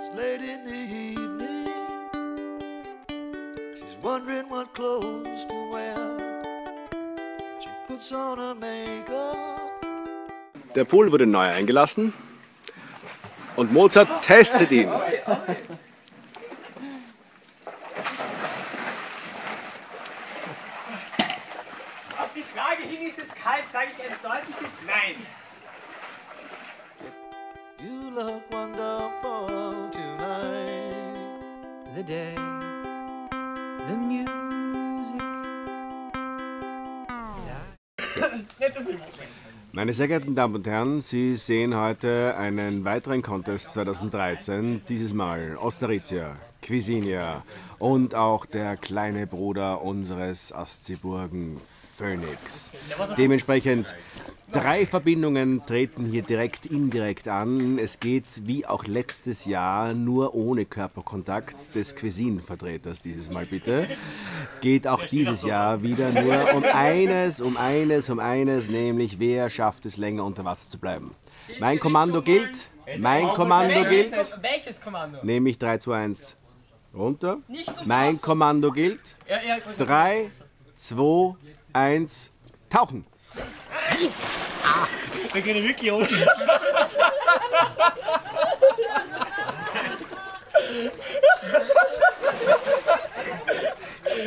It's late in the evening. She's wondering what clothes to wear. She puts on her makeup. Der Pool wurde neu eingelassen und Mozart testet ihn. Auf die Frage hin, ist es kalt, sage ich ein deutliches Nein. You look wonderful tonight. the day, the music. Meine sehr geehrten Damen und Herren, Sie sehen heute einen weiteren Contest 2013, dieses Mal Ostaritia, Cuisinia und auch der kleine Bruder unseres Astziburgen, Phoenix. Dementsprechend drei Verbindungen treten hier direkt indirekt an. Es geht wie auch letztes Jahr nur ohne Körperkontakt des Cuisine-Vertreters dieses Mal bitte. Geht auch dieses Jahr wieder nur um eines, um eines, um eines, nämlich wer schafft es länger unter Wasser zu bleiben. Mein Kommando gilt, mein Kommando gilt, Welches, Kommando? nämlich 3, 2, 1 runter. Mein. Kommando gilt, Ja, ja, 3, 2, 1, tauchen. Wir gehen wirklich unten.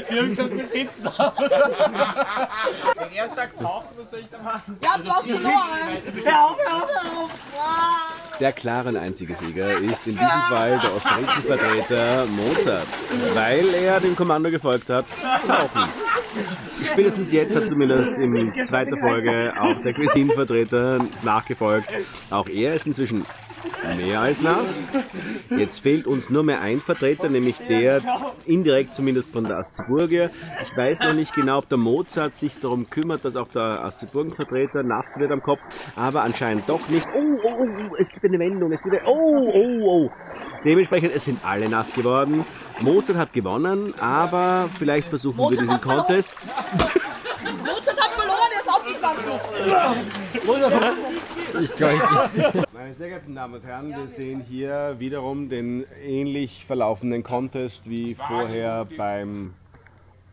Wir haben gesagt, wir sitzen da. Wenn er sagt tauchen, was soll ich da machen? Ja, du hast verloren. Hör auf, hör auf, hör auf! Der klare und einzige Sieger ist in diesem Fall der österreichische Vertreter Mozart, weil er dem Kommando gefolgt hat, tauchen. Spätestens jetzt hat zumindest in zweiter Folge auch der Cuisine-Vertreter nachgefolgt. Auch er ist inzwischen mehr als nass. Jetzt fehlt uns nur mehr ein Vertreter, nämlich der indirekt zumindest von der Astziburger. Ich weiß noch nicht genau, ob der Mozart sich darum kümmert, dass auch der Astziburgen-Vertreter nass wird am Kopf, aber anscheinend doch nicht. Oh, oh, oh, es gibt eine Wendung, es gibt eine, oh, oh, oh. Dementsprechend, es sind alle nass geworden. Mozart hat gewonnen, aber vielleicht versuchen wir Mozart diesen hat verloren. Contest. Mozart hat verloren, er ist aufgestanden. Meine sehr geehrten Damen und Herren, wir sehen hier wiederum den ähnlich verlaufenden Contest wie vorher beim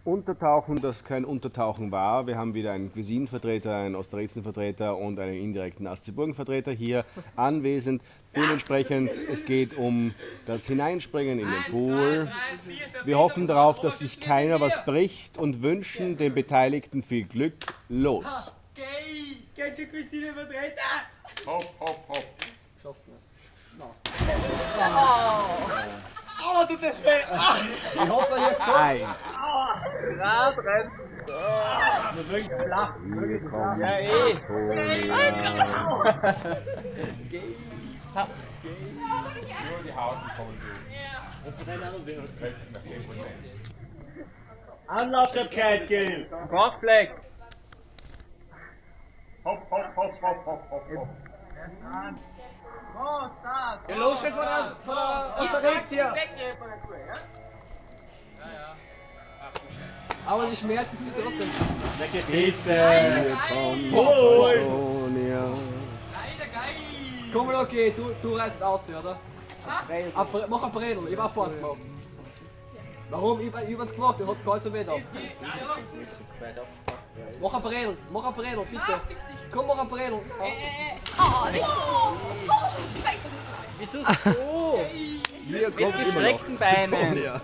Untertauchen, das kein Untertauchen war. Wir haben wieder einen Cuisine-Vertreter, einen Ostrezen-Vertreter und einen indirekten Astziburgen-Vertreter hier anwesend. Dementsprechend, es geht um das Hineinspringen in den Pool. Wir hoffen darauf, dass sich keiner was bricht und wünschen den Beteiligten viel Glück. Los! Geht schon Cuisine Vertreter? Oh, tut das weh! Eins. Rad! Oh, wirklich flach, wirklich flach. Ja, eh! Anlaufstabkeit gehen! Kochfleck! Ja, los schon von der, von der Osteratia! Aber die Schmerzen sind trotzdem. Bitte! Sonia. Komm mal, okay, du, du reißt aus, oder? Bre- Mach ein Bredel, ich war vorhin gemacht. Warum? Ich, ich hab's gemacht, der hat kalt so weh auf. Mach ein Bredel, mach ein Bredel, bitte. Komm, mach ein Bredel. Oh, nicht so. Oh. Wieso so? Noch. gestreckten Beinen.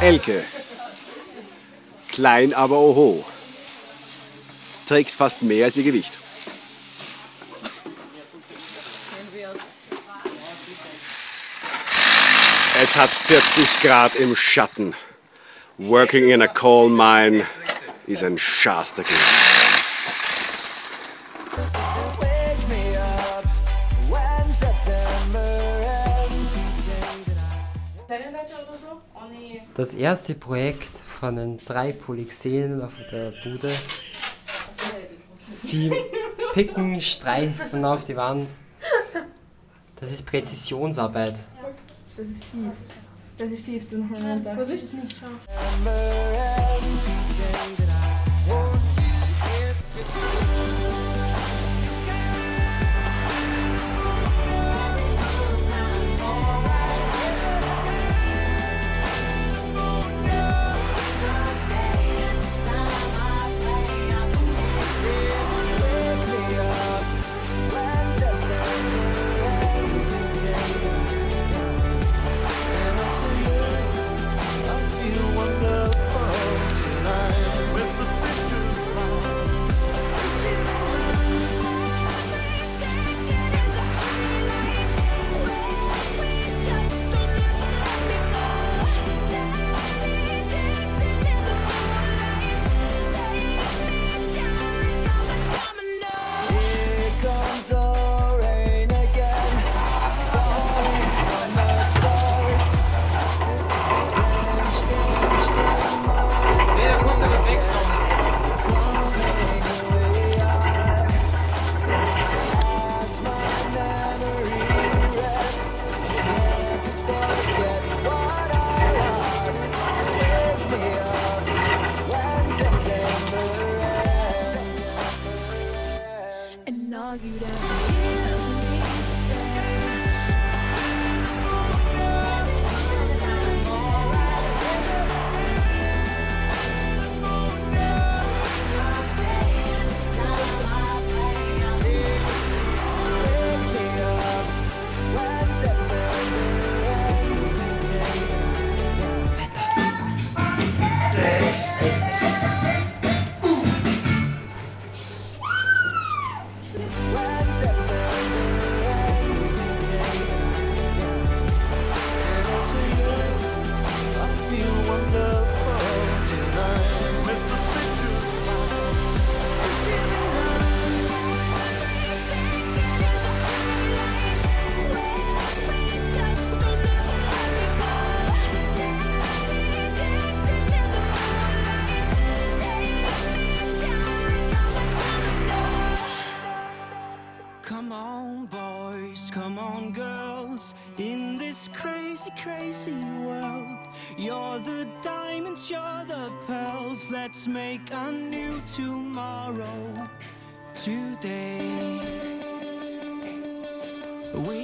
Elke. Klein, aber oho. Trägt fast mehr als ihr Gewicht. Es hat 40 Grad im Schatten. Working in a coal mine ist ein Schasterkind. Das erste Projekt von den drei Polixenen auf der Bude. Sie picken Streifen auf die Wand. Das ist Präzisionsarbeit. Das ist schief. Das ist schief. Was ist es nicht scharf? Come on, boys, come on, girls. In this crazy, crazy world, you're the diamonds, you're the pearls. Let's make a new tomorrow today. We